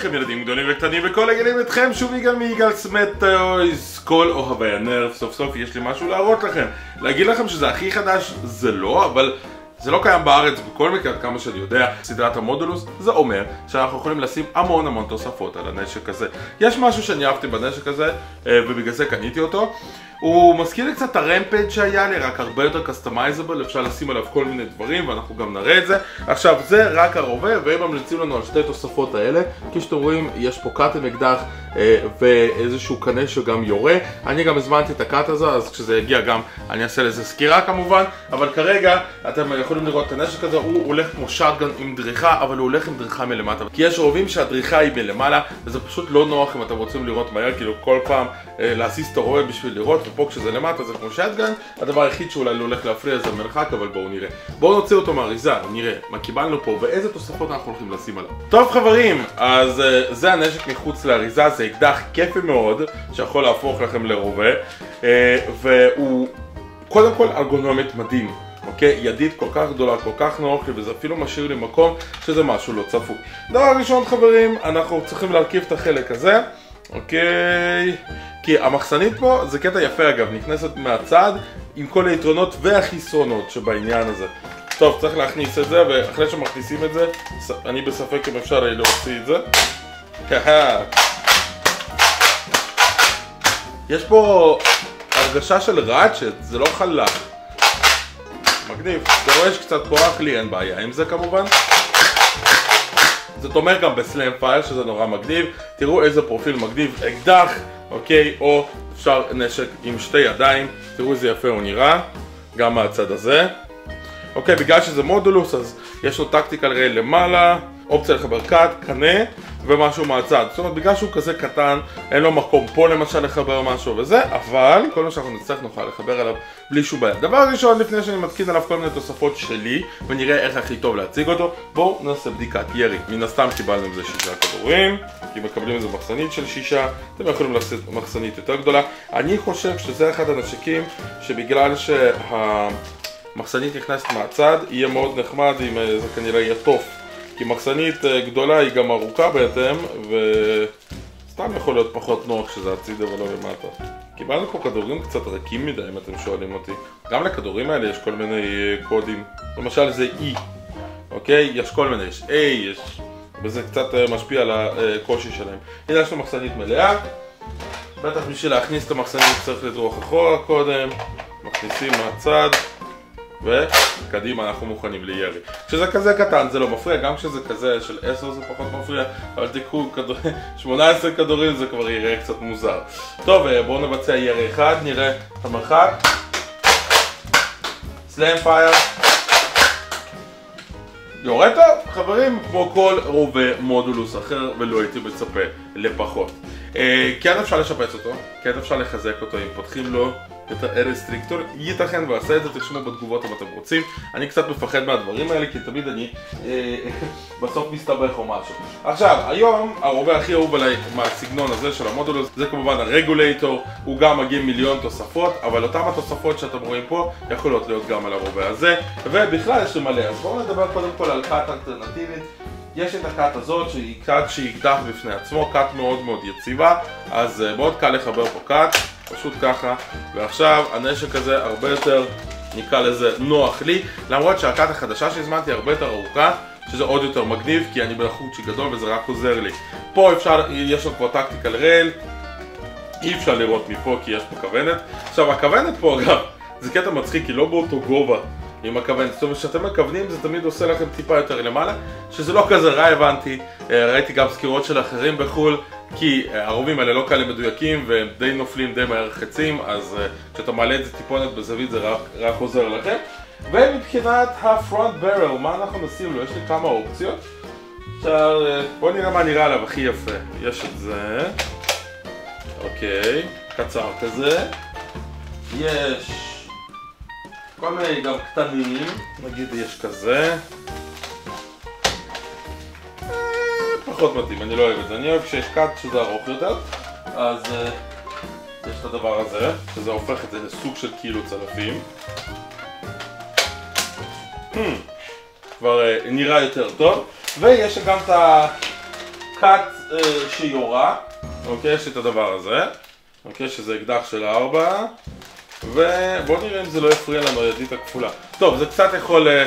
לכם ילדים גדולים וקטנים וכל הגילים אתכם שוב יגאל מיגאל סמטויז כל אוהבי הנרף סוף סוף יש לי משהו להראות לכם. להגיד לכם שזה הכי חדש זה לא אבל זה לא קיים בארץ בכל מקרה עד כמה שאני יודע סדרת המודולוס זה אומר שאנחנו יכולים לשים המון המון תוספות על הנשק הזה. יש משהו שאני אהבתי בנשק הזה אה, ובגלל זה קניתי אותו. הוא מזכיר לי קצת ה Rampage שהיה לי, רק הרבה יותר customizable, אפשר לשים עליו כל מיני דברים ואנחנו גם נראה את זה. עכשיו זה רק הרובה והם ממליצים לנו על שתי תוספות האלה, כפי שאתם רואים יש פה קאטן אקדח ואיזשהו קנה שגם יורה. אני גם הזמנתי את הקאט הזה אז כשזה יגיע גם אני אעשה לזה סקירה כמובן, אבל כרגע אתם יכולים לראות את הנשק הזה, הוא הולך כמו שטגן עם דריכה, אבל הוא הולך עם דריכה מלמטה. כי יש רובים שהדריכה היא מלמעלה וזה פשוט לא נוח אם אתם רוצים לראות מהר, כאילו כל פעם אה, להסיס את הרובה בשביל לראות. ופה כשזה למטה זה כמו שטגן, הדבר היחיד שאולי לא הולך להפריע זה המרחק, אבל בואו נראה. בואו נוציא אותו מהאריזה, נראה מה קיבלנו פה ואיזה תוספות אנחנו הולכים לשים עליו. טוב חברים, אז uh, זה הנשק מחוץ לאריזה, זה אקדח כיפי מאוד, שיכול להפוך לכם לרובה, uh, והוא קודם כל ארגונומית מדהים. אוקיי? ידית כל כך גדולה, כל כך נוח לי, וזה אפילו משאיר לי מקום שזה משהו לא צפוי. דבר ראשון חברים, אנחנו צריכים להרכיב את החלק הזה. אוקיי, כי המחסנית פה זה קטע יפה אגב, נכנסת מהצד עם כל היתרונות והחסרונות שבעניין הזה. טוב, צריך להכניס את זה, ואחרי שמכניסים את זה, אני בספק אם אפשר להוציא את זה. יש פה הרגשה של ראצ'ט, זה לא חלק. מגניב, דורש קצת כוח, לי אין בעיה עם זה כמובן. זה תומך גם ב slam fire שזה נורא מגניב. תראו איזה פרופיל מגניב, אקדח, אוקיי, או אפשר נשק עם שתי ידיים. תראו איזה יפה הוא נראה גם מהצד הזה. אוקיי, בגלל שזה מודולוס אז יש לו tactical rail למעלה אופציה לחבר קת, קנה ומשהו מהצד. זאת אומרת, בגלל שהוא כזה קטן, אין לו מקום פה למשל לחבר משהו וזה, אבל כל מה שאנחנו נצטרך נוכל לחבר אליו בלי שום בעיה. דבר ראשון, לפני שאני מתקין עליו כל מיני תוספות שלי, ונראה איך הכי טוב להציג אותו, בואו נעשה בדיקת ירי. מן הסתם קיבלנו עם זה שישה כדורים, כי מקבלים איזה מחסנית של שישה, אתם יכולים לעשות מחסנית יותר גדולה. אני חושב שזה אחד הנשקים שבגלל שהמחסנית נכנסת מהצד, יהיה מאוד נחמד אם זה כנראה יהיה טוב. כי מחסנית אה, גדולה היא גם ארוכה בהתאם, וסתם יכול להיות פחות נוח שזה הצידה ולא למטה. קיבלנו פה כדורים קצת רכים מדי אם אתם שואלים אותי. גם לכדורים האלה יש כל מיני אה, קודים. למשל זה E, אוקיי? יש כל מיני, יש A, יש... וזה קצת אה, משפיע על הקושי שלהם. הנה יש לנו מחסנית מלאה. בטח בשביל להכניס את המחסנית צריך לדרוך אחורה קודם. מכניסים מהצד. וקדימה אנחנו מוכנים לירי. כשזה כזה קטן זה לא מפריע, גם כשזה כזה של 10 זה פחות מפריע, אבל תיקחו כדור... 18 כדורים זה כבר יראה קצת מוזר. טוב, אה, בואו נבצע ירי אחד, נראה את המרחק. סלאם פייר. יורה טוב, חברים, כמו כל רובה מודולוס אחר, ולא הייתי מצפה לפחות. אה, כן אפשר לשפץ אותו, כן אפשר לחזק אותו אם פותחים לו את הרסטריקטור, ייתכן ועשה את זה, תרשמו בתגובות אם אתם רוצים. אני קצת מפחד מהדברים האלה, כי תמיד אני אה, בסוף מסתבך או משהו. עכשיו, היום הרובה הכי אהוב עליי מהסגנון הזה של המודולוס, זה כמובן הרגולייטור, הוא גם מגיע מיליון תוספות, אבל אותם התוספות שאתם רואים פה, יכולות להיות גם על הרובה הזה, ובכלל יש לי מלא. אז בואו נדבר קודם כל על קת אלטרנטיבית. יש את הקת הזאת שהיא קת שהיא קת בפני עצמו, קת מאוד מאוד יציבה, אז אה, מאוד קל לחבר פה קת. פשוט ככה, ועכשיו הנשק הזה הרבה יותר, נקרא לזה, נוח לי, למרות שהקת החדשה שהזמנתי הרבה יותר ארוכה, שזה עוד יותר מגניב, כי אני בלחוצ'י גדול וזה רק עוזר לי. פה אפשר, יש לנו כבר tactical rail, אי אפשר לראות מפה כי יש פה כוונת. עכשיו הכוונת פה אגב, זה קטע מצחיק, כי לא באותו גובה עם הכוונת. זאת אומרת, כשאתם מכוונים זה תמיד עושה לכם טיפה יותר למעלה, שזה לא כזה רע הבנתי, אה, ראיתי גם סקירות של אחרים בחו"ל. כי אה, הרובים האלה לא כאלה מדויקים והם די נופלים די מהר חצים אז אה, כשאתה מעלה את זה טיפונת בזווית זה רק, רק עוזר לכם ומבחינת הפרונט ברל, מה אנחנו נשים לו? יש לי כמה אופציות עכשיו אה, בואו נראה מה נראה עליו הכי יפה יש את זה אוקיי, קצר כזה יש כל מיני גם קטנים נגיד יש כזה פחות מתאים, אני לא אוהב את זה. אני אוהב שיש קאט שזה ארוך יותר, אז uh, יש את הדבר הזה, שזה הופך את זה לסוג של כאילו צלפים. Hmm, כבר uh, נראה יותר טוב, ויש גם את הקאט אה, שיורה, אוקיי? יש את הדבר הזה, אוקיי? שזה אקדח של ארבע, ובואו נראה אם זה לא יפריע לנו הידית הכפולה. טוב, זה קצת יכול... אה,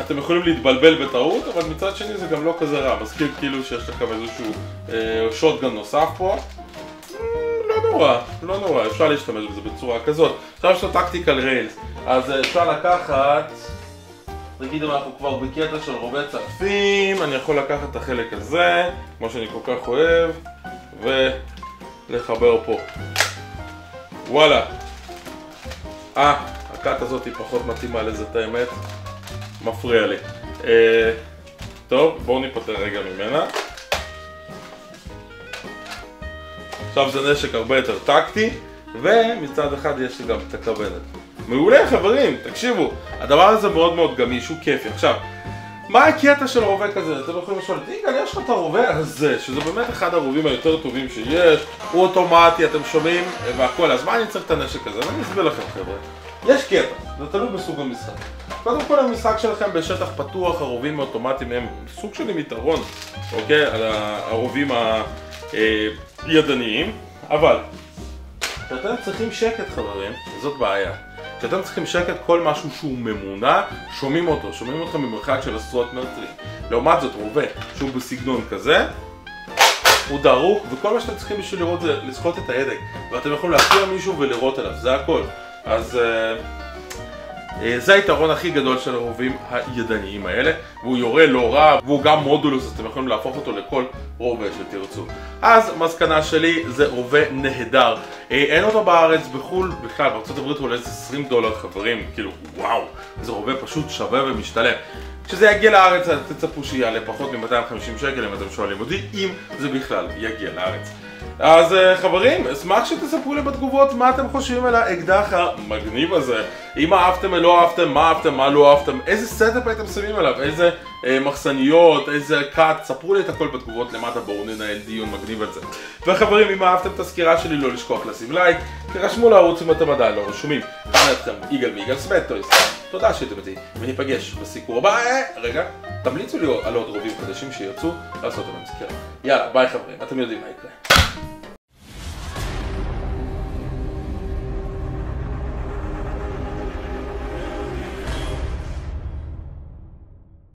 אתם יכולים להתבלבל בטעות, אבל מצד שני זה גם לא כזה רע. מזכיר כאילו שיש לכם איזשהו אה, שוטגן נוסף פה. אה, לא נורא, לא נורא, אפשר להשתמש בזה בצורה כזאת. עכשיו יש לו טקטיקל ריילס, אז אה, אפשר לקחת... נגיד אם אנחנו כבר בקטע של רובי צלפים, אני יכול לקחת את החלק הזה, כמו שאני כל כך אוהב, ולחבר פה. וואלה. אה, הכת הזאת היא פחות מתאימה לזה את האמת. מפריע לי. אה, טוב, בואו ניפטר רגע ממנה. עכשיו זה נשק הרבה יותר טקטי, ומצד אחד יש לי גם את הכוונת. מעולה חברים, תקשיבו, הדבר הזה מאוד מאוד גמיש, הוא כיפי. עכשיו, מה הקטע של רובה כזה? אתם יכולים לשאול, יגאל, יש לך את הרובה הזה, שזה באמת אחד הרובים היותר טובים שיש, הוא אוטומטי, אתם שומעים, והכל, אז מה אני צריך את הנשק הזה? אני אסביר לכם חבר'ה. יש קטע, זה תלוי בסוג המשחק. קודם כל המשחק שלכם בשטח פתוח, הרובים האוטומטיים הם סוג של יתרון, אוקיי? על הרובים הידניים, אבל כשאתם צריכים שקט חברים, זאת בעיה. כשאתם צריכים שקט, כל משהו שהוא ממונע, שומעים אותו, שומעים אתכם ממרחק של עשרות מטרים. לעומת זאת, רובה שהוא בסגנון כזה, הוא דרוך, וכל מה שאתם צריכים בשביל לראות זה לסחוט את ההדק, ואתם יכולים להפתיע מישהו ולירות עליו, זה הכל. אז uh, זה היתרון הכי גדול של הרובים הידניים האלה, והוא יורה לא רע, והוא גם מודולוס, אז אתם יכולים להפוך אותו לכל רובה שתרצו. אז מסקנה שלי זה רובה נהדר. Uh, אין אותו בארץ, בחו"ל, בכלל, בארה"ב הוא עולה איזה 20 דולר חברים, כאילו וואו, זה רובה פשוט שווה ומשתלם. כשזה יגיע לארץ תצפו שיעלה פחות מ-250 שקל אם אתם שואלים אותי, אם זה בכלל יגיע לארץ. אז חברים, אשמח שתספרו לי בתגובות מה אתם חושבים על האקדח המגניב הזה. אם אהבתם, לא אהבתם, מה אהבתם, מה לא אהבתם, איזה setup הייתם שמים עליו, איזה אה, מחסניות, איזה קת, ספרו לי את הכל בתגובות למטה, בואו ננהל דיון מגניב על זה. וחברים, אם אהבתם את הסקירה שלי, לא לשכוח לשים לייק, תירשמו לערוץ אם אתם עדיין לא רשומים. כאן אתכם יגאל מיגאל סמטויס. תודה שהייתם איתי, וניפגש בסיקור הבא. אה, רגע, תמליצו לי על עוד רובים חדשים שירצו לעשות אותם סקירה. יאללה, ביי חברים, אתם יודעים מה יקרה.